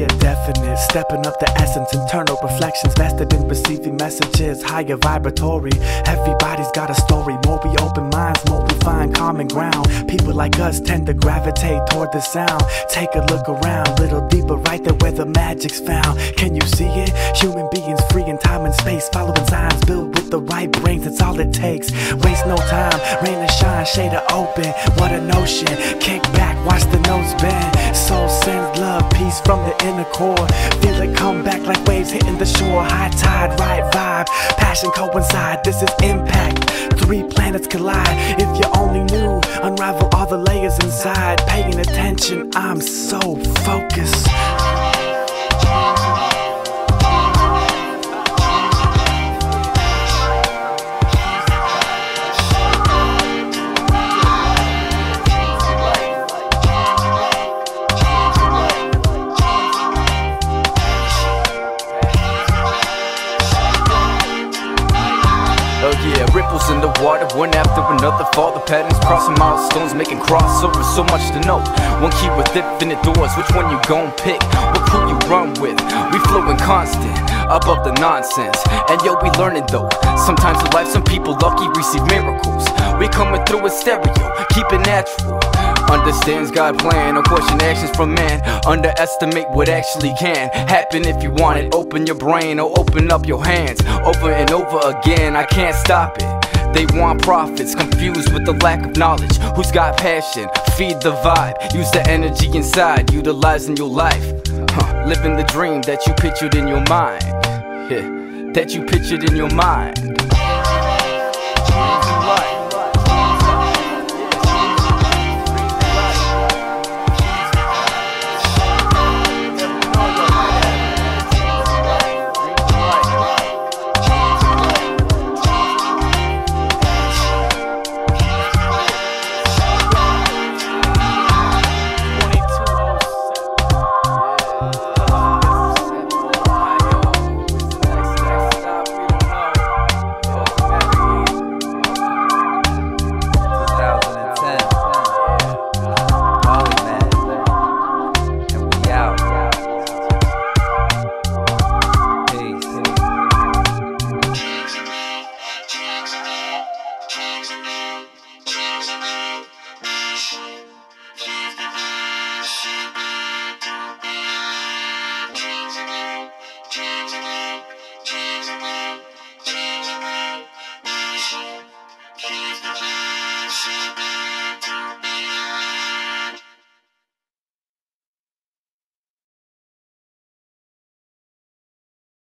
definite. Stepping up the essence, internal reflections vested in receiving messages. Higher vibratory. Everybody's got a story. More we open minds, more we find common ground. People like us tend to gravitate toward the sound. Take a look around, little deeper, right there where the magic's found. Can you see it? Human beings free in time and space, following signs, built with the right brains. That's all it takes. Waste no time, rain or shine, shade or open. What a notion. Kick back, watch the notes bend. Soul sends peace from the inner core. Feel it come back like waves hitting the shore. High tide, right vibe, passion coincide. This is impact. Three planets collide. If you only knew, unravel all the layers inside. Paying attention, I'm so focused. In the water, one after another fall. The patterns crossing milestones, making crossovers. So much to know. One key with infinite doors. Which one you gon' pick? What crew you run with? We flowing constant, above the nonsense. And yo, we learning though. Sometimes in life, some people lucky receive miracles. We coming through with stereo, keep it natural. Understands God plan, don't question actions from man. Underestimate what actually can happen if you want it. Open your brain or open up your hands. Over and over again, I can't stop it. They want profits, confused with the lack of knowledge. Who's got passion? Feed the vibe, use the energy inside, utilizing your life. Huh, living the dream that you pictured in your mind. Yeah, that you pictured in your mind.